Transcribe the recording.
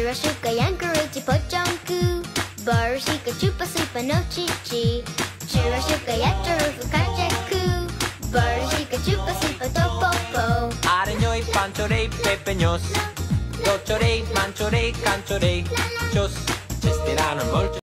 Hirashuka, Yankarichi, Pochonku, Barushika, Chupa, Supa, no Chichi, Chirashuka, Yataru, Fukacheku, Chupa, Supa, Topopo, Arañoy, panchorei Pepeños, Doctorei, Manchorei, Canchorei, Chos, Chesterano, Molto.